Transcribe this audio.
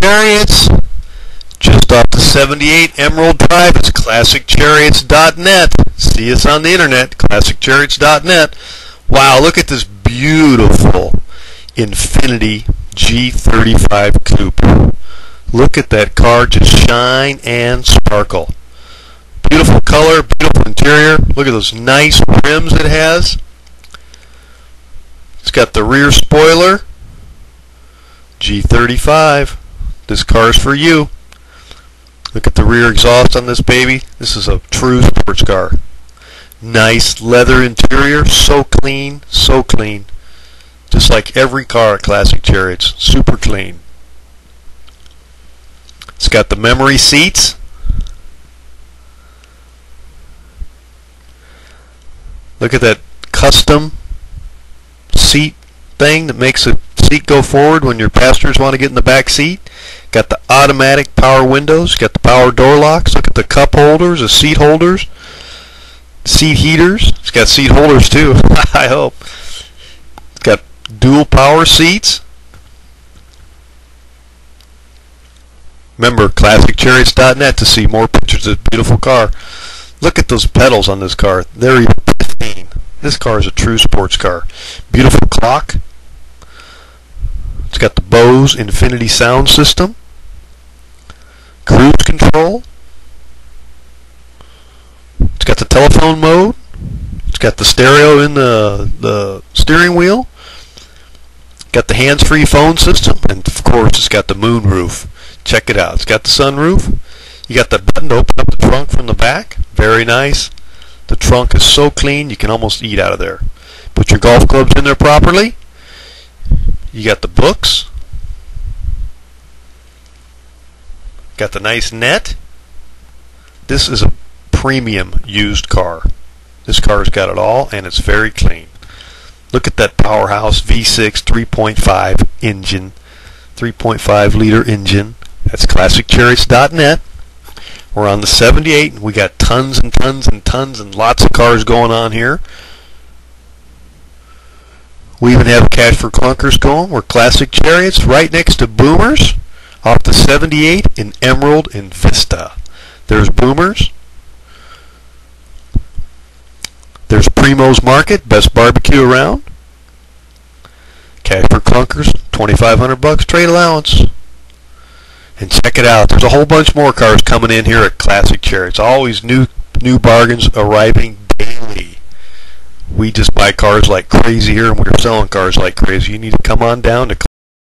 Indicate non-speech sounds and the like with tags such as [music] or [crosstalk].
Chariots, just off the 78 Emerald Drive. It's ClassicChariots.net. See us on the internet, ClassicChariots.net. Wow, look at this beautiful Infiniti G35 Coupe. Look at that car just shine and sparkle. Beautiful color, beautiful interior. Look at those nice rims it has. It's got the rear spoiler. G35. This car is for you. Look at the rear exhaust on this baby. This is a true sports car. Nice leather interior, so clean, so clean. Just like every car at Classic Chariots, super clean. It's got the memory seats. Look at that custom seat thing that makes a seat go forward when your passengers want to get in the back seat. Got the automatic power windows, got the power door locks. Look at the cup holders, the seat holders, seat heaters. It's got seat holders too, [laughs] I hope. It's got dual power seats. Remember, ClassicChariots.net to see more pictures of this beautiful car. Look at those pedals on this car. They're pristine. This car is a true sports car. Beautiful clock. It's got the Bose Infinity sound system. Cruise control. It's got the telephone mode. It's got the stereo in the, the steering wheel. Got the hands-free phone system. And of course it's got the moonroof. Check it out. It's got the sunroof. You got the button to open up the trunk from the back. Very nice. The trunk is so clean you can almost eat out of there. Put your golf clubs in there properly. You got the books. Got the nice net. This is a premium used car. This car's got it all and it's very clean. Look at that powerhouse V6 3.5 engine. 3.5 liter engine. That's ClassicChariots.net. We're on the 78. We got tons and tons and tons and lots of cars going on here. We even have Cash for Clunkers going. We're Classic Chariots right next to Boomers 78 in Emerald and Vista. There's Boomers. There's Primo's Market, best barbecue around. Cash for Clunkers, 2500 bucks trade allowance. And check it out. There's a whole bunch more cars coming in here at Classic Chair. It's Always new new bargains arriving daily. We just buy cars like crazy here, and we're selling cars like crazy. You need to come on down to